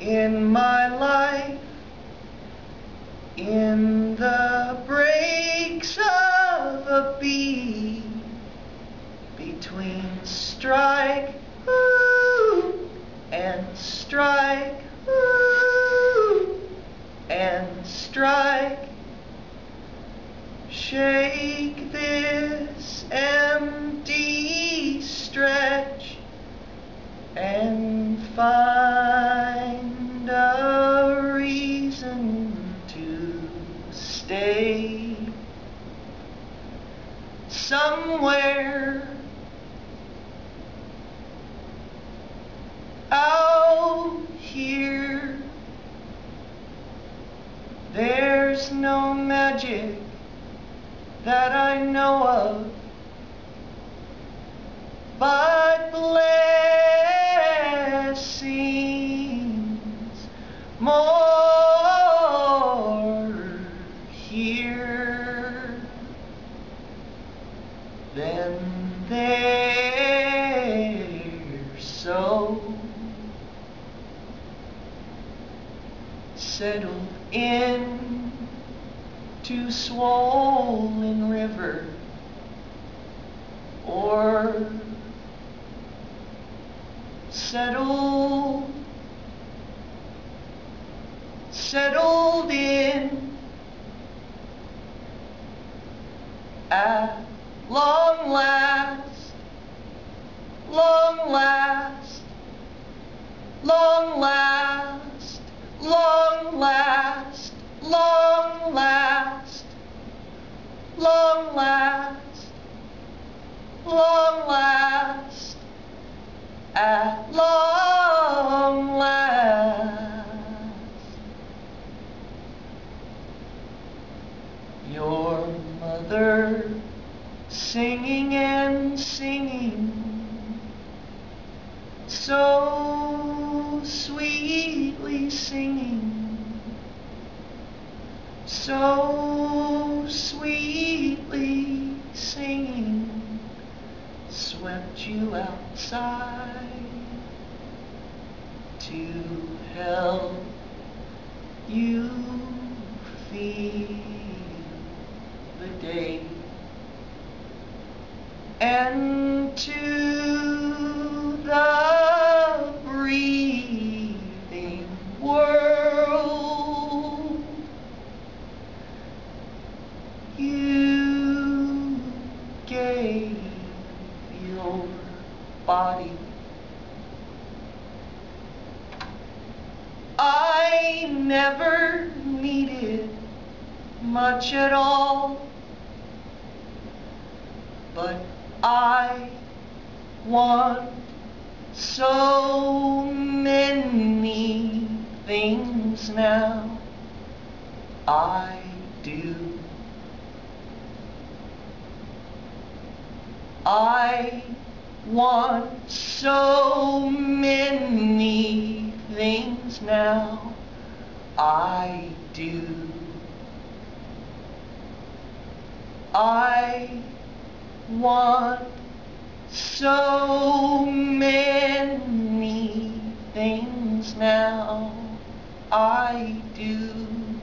in my life in the breaks of a beat between strike ooh, and strike ooh, and strike. Shake this empty There's no magic that I know of, but blessings more here than there. So settle in to swollen river or settle settled in at long last long last long last singing and singing. So sweetly singing. So sweetly singing. Swept you outside to help you feel the day and to the breathing world you gave your body. I never needed much at all but I want so many things now. I do. I want so many things now. I do. I want so many things now. I do.